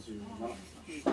97。